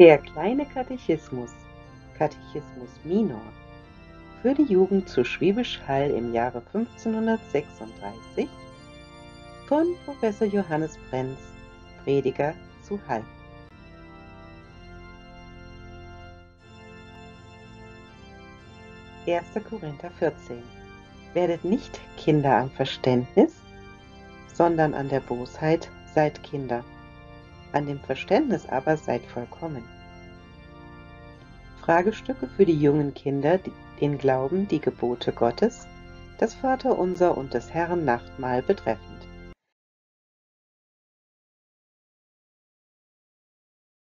Der kleine Katechismus (Katechismus Minor) für die Jugend zu Schwäbisch Hall im Jahre 1536 von Professor Johannes Brenz, Prediger zu Hall. Erster Korinther 14 Werdet nicht Kinder am Verständnis, sondern an der Bosheit seid Kinder an dem Verständnis aber seid vollkommen. Fragestücke für die jungen Kinder, den Glauben, die Gebote Gottes, das Vaterunser und des Herrn Nachtmahl betreffend.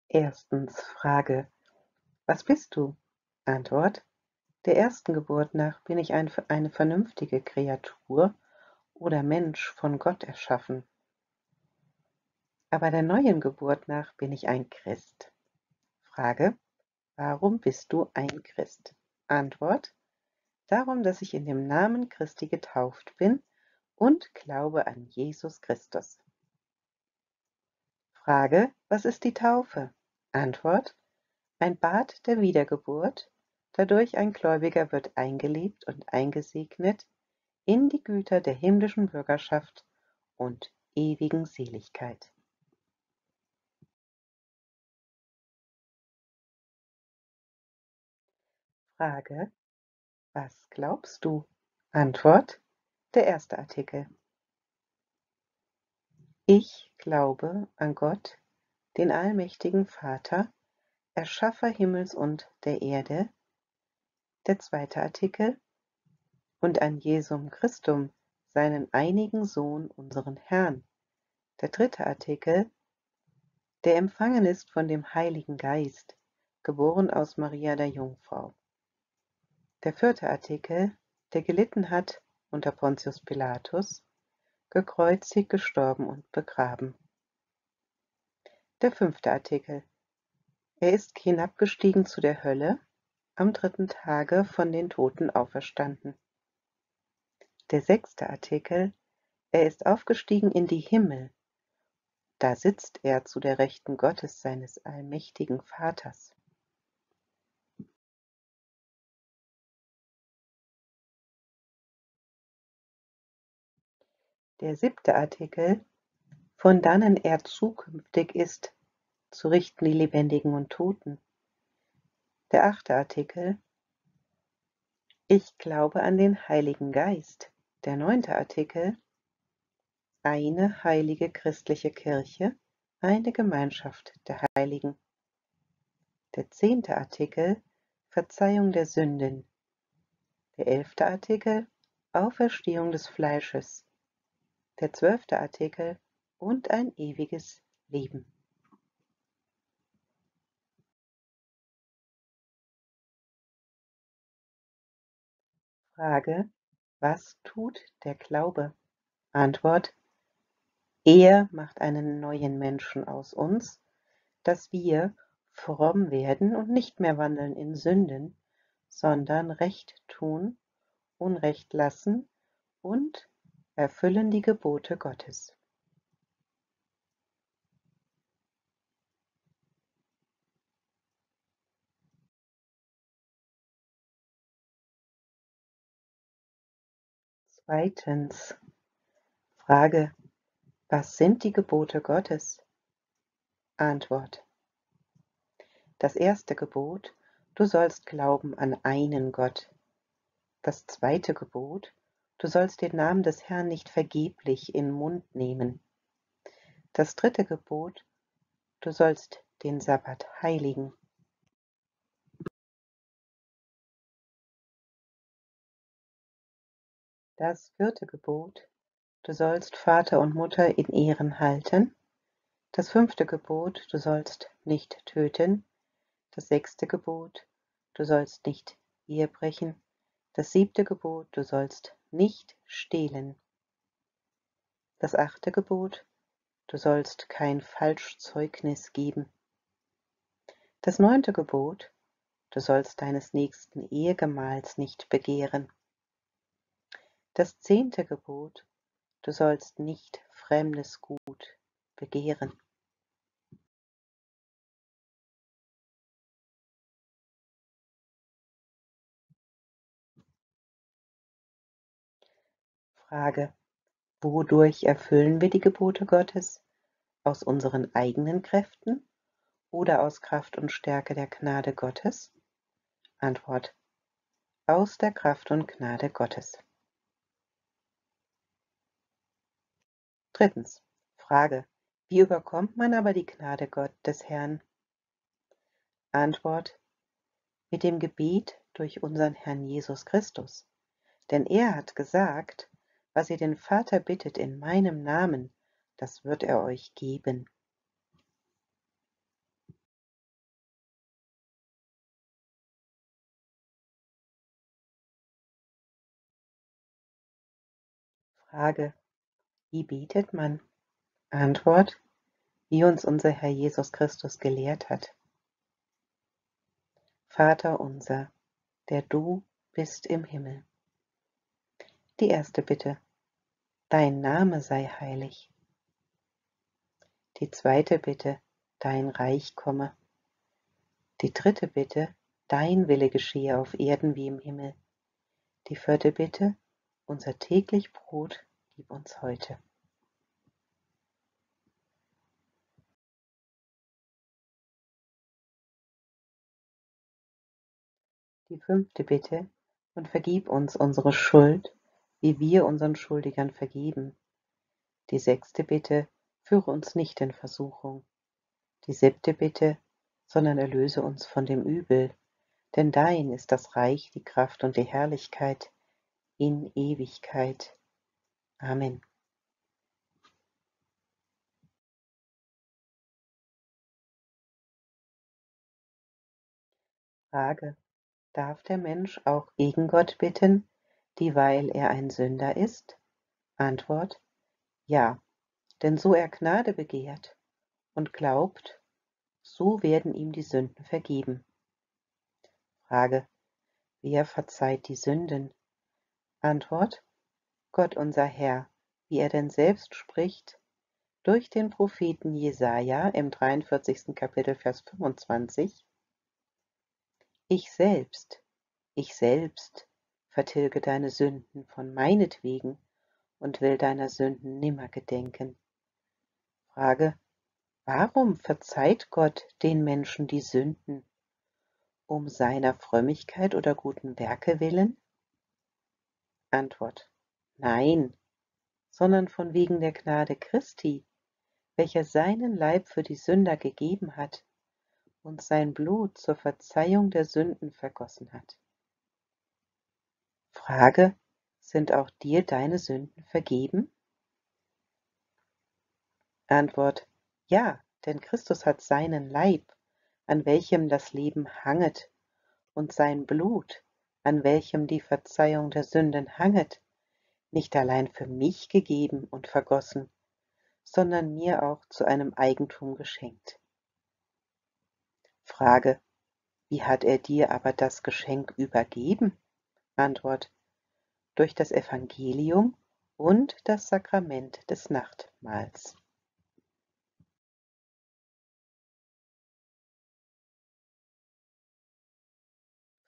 Erstens Frage. Was bist du? Antwort. Der ersten Geburt nach bin ich ein, eine vernünftige Kreatur oder Mensch von Gott erschaffen aber der neuen Geburt nach bin ich ein Christ. Frage: Warum bist du ein Christ? Antwort: Darum, dass ich in dem Namen Christi getauft bin und glaube an Jesus Christus. Frage: Was ist die Taufe? Antwort: Ein Bad der Wiedergeburt, dadurch ein Gläubiger wird eingelebt und eingesegnet in die Güter der himmlischen Bürgerschaft und ewigen Seligkeit. Frage: Was glaubst du? Antwort: Der erste Artikel. Ich glaube an Gott, den allmächtigen Vater, Erschaffer Himmels und der Erde. Der zweite Artikel. Und an Jesum Christum, seinen einigen Sohn, unseren Herrn. Der dritte Artikel. Der empfangen ist von dem Heiligen Geist, geboren aus Maria der Jungfrau. Der vierte Artikel, der gelitten hat unter Pontius Pilatus, gekreuzigt, gestorben und begraben. Der fünfte Artikel, er ist hinabgestiegen zu der Hölle, am dritten Tage von den Toten auferstanden. Der sechste Artikel, er ist aufgestiegen in die Himmel, da sitzt er zu der Rechten Gottes seines allmächtigen Vaters. Der siebte Artikel, von dannen er zukünftig ist, zu richten die Lebendigen und Toten. Der achte Artikel, ich glaube an den Heiligen Geist. Der neunte Artikel, eine heilige christliche Kirche, eine Gemeinschaft der Heiligen. Der zehnte Artikel, Verzeihung der Sünden. Der elfte Artikel, Auferstehung des Fleisches der zwölfte Artikel und ein ewiges Leben. Frage, was tut der Glaube? Antwort, er macht einen neuen Menschen aus uns, dass wir fromm werden und nicht mehr wandeln in Sünden, sondern Recht tun, Unrecht lassen und erfüllen die Gebote Gottes. Zweitens. Frage. Was sind die Gebote Gottes? Antwort. Das erste Gebot, du sollst glauben an einen Gott. Das zweite Gebot, Du sollst den Namen des Herrn nicht vergeblich in Mund nehmen. Das dritte Gebot, du sollst den Sabbat heiligen. Das vierte Gebot, du sollst Vater und Mutter in Ehren halten. Das fünfte Gebot, du sollst nicht töten. Das sechste Gebot, du sollst nicht Ehe brechen. Das siebte Gebot, du sollst nicht stehlen. Das achte Gebot, du sollst kein Falschzeugnis geben. Das neunte Gebot, du sollst deines nächsten Ehegemahls nicht begehren. Das zehnte Gebot, du sollst nicht fremdes Gut begehren. Frage. Wodurch erfüllen wir die Gebote Gottes? Aus unseren eigenen Kräften oder aus Kraft und Stärke der Gnade Gottes? Antwort. Aus der Kraft und Gnade Gottes. Drittens. Frage. Wie überkommt man aber die Gnade Gott des Herrn? Antwort. Mit dem Gebet durch unseren Herrn Jesus Christus. Denn er hat gesagt, was ihr den Vater bittet in meinem Namen, das wird er euch geben. Frage. Wie betet man? Antwort. Wie uns unser Herr Jesus Christus gelehrt hat. Vater unser, der du bist im Himmel. Die erste Bitte. Dein Name sei heilig. Die zweite Bitte. Dein Reich komme. Die dritte Bitte. Dein Wille geschehe auf Erden wie im Himmel. Die vierte Bitte. Unser täglich Brot gib uns heute. Die fünfte Bitte, und vergib uns unsere Schuld, wie wir unseren Schuldigern vergeben. Die sechste Bitte, führe uns nicht in Versuchung. Die siebte Bitte, sondern erlöse uns von dem Übel, denn dein ist das Reich, die Kraft und die Herrlichkeit in Ewigkeit. Amen. Frage. Darf der Mensch auch gegen Gott bitten, dieweil er ein Sünder ist? Antwort Ja, denn so er Gnade begehrt und glaubt, so werden ihm die Sünden vergeben. Frage Wer verzeiht die Sünden? Antwort Gott unser Herr, wie er denn selbst spricht, durch den Propheten Jesaja im 43. Kapitel, Vers 25 ich selbst, ich selbst vertilge deine Sünden von meinetwegen und will deiner Sünden nimmer gedenken. Frage, warum verzeiht Gott den Menschen die Sünden? Um seiner Frömmigkeit oder guten Werke willen? Antwort, nein, sondern von wegen der Gnade Christi, welcher seinen Leib für die Sünder gegeben hat, und sein Blut zur Verzeihung der Sünden vergossen hat. Frage, sind auch dir deine Sünden vergeben? Antwort, ja, denn Christus hat seinen Leib, an welchem das Leben hanget, und sein Blut, an welchem die Verzeihung der Sünden hanget, nicht allein für mich gegeben und vergossen, sondern mir auch zu einem Eigentum geschenkt. Frage: Wie hat er dir aber das Geschenk übergeben? Antwort: Durch das Evangelium und das Sakrament des Nachtmahls.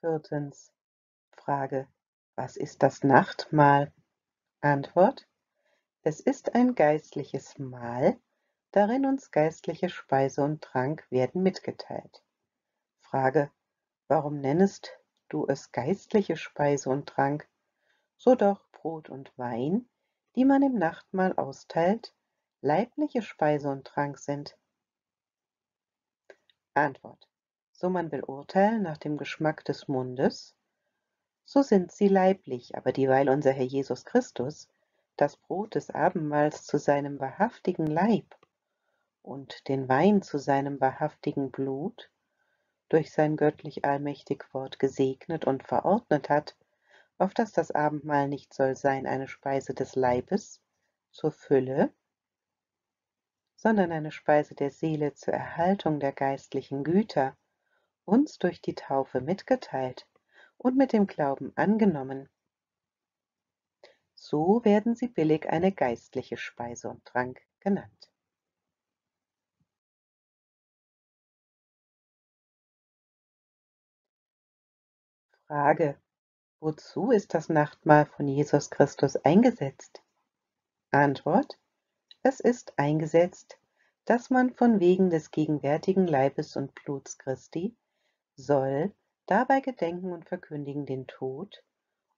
Viertens. Frage: Was ist das Nachtmahl? Antwort: Es ist ein geistliches Mahl, darin uns geistliche Speise und Trank werden mitgeteilt. Frage: Warum nennest du es geistliche Speise und Trank, so doch Brot und Wein, die man im Nachtmahl austeilt, leibliche Speise und Trank sind? Antwort: So man will urteilen nach dem Geschmack des Mundes, so sind sie leiblich, aber dieweil unser Herr Jesus Christus das Brot des Abendmahls zu seinem wahrhaftigen Leib und den Wein zu seinem wahrhaftigen Blut durch sein göttlich allmächtig Wort gesegnet und verordnet hat, auf dass das Abendmahl nicht soll sein eine Speise des Leibes zur Fülle, sondern eine Speise der Seele zur Erhaltung der geistlichen Güter, uns durch die Taufe mitgeteilt und mit dem Glauben angenommen. So werden sie billig eine geistliche Speise und Trank genannt. Frage: Wozu ist das Nachtmahl von Jesus Christus eingesetzt? Antwort: Es ist eingesetzt, dass man von wegen des gegenwärtigen Leibes und Bluts Christi soll dabei gedenken und verkündigen den Tod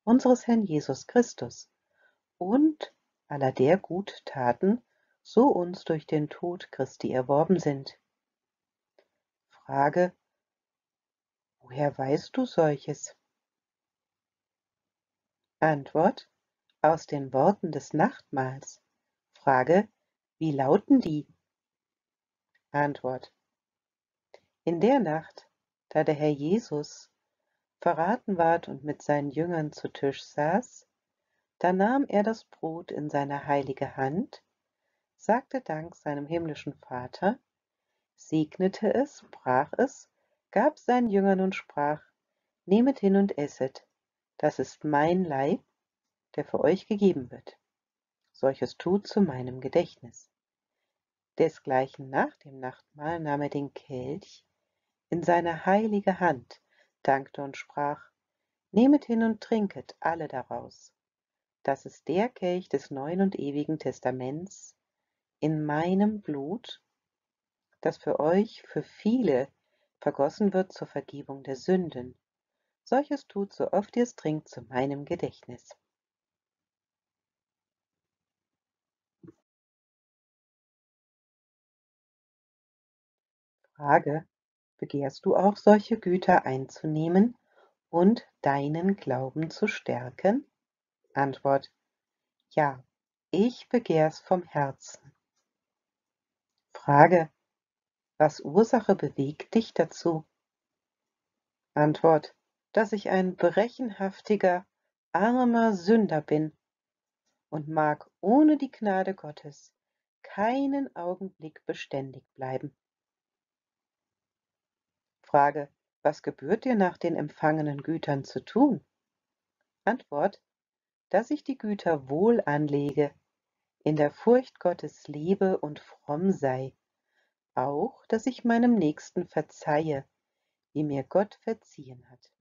unseres Herrn Jesus Christus und aller der Guttaten, so uns durch den Tod Christi erworben sind. Frage: Woher weißt du solches? Antwort: Aus den Worten des Nachtmahls. Frage: Wie lauten die? Antwort: In der Nacht, da der Herr Jesus verraten ward und mit seinen Jüngern zu Tisch saß, da nahm er das Brot in seine heilige Hand, sagte Dank seinem himmlischen Vater, segnete es, brach es, gab seinen Jüngern und sprach, Nehmet hin und esset, das ist mein Leib, der für euch gegeben wird. Solches tut zu meinem Gedächtnis. Desgleichen nach dem Nachtmahl nahm er den Kelch in seine heilige Hand, dankte und sprach, Nehmet hin und trinket alle daraus. Das ist der Kelch des neuen und ewigen Testaments in meinem Blut, das für euch, für viele vergossen wird zur Vergebung der Sünden. Solches tut, so oft ihr es trinkt, zu meinem Gedächtnis. Frage: Begehrst du auch solche Güter einzunehmen und deinen Glauben zu stärken? Antwort: Ja, ich begehr's vom Herzen. Frage: Was Ursache bewegt dich dazu? Antwort: dass ich ein brechenhaftiger, armer Sünder bin und mag ohne die Gnade Gottes keinen Augenblick beständig bleiben. Frage, was gebührt dir nach den empfangenen Gütern zu tun? Antwort, dass ich die Güter wohl anlege, in der Furcht Gottes lebe und fromm sei, auch dass ich meinem Nächsten verzeihe, wie mir Gott verziehen hat.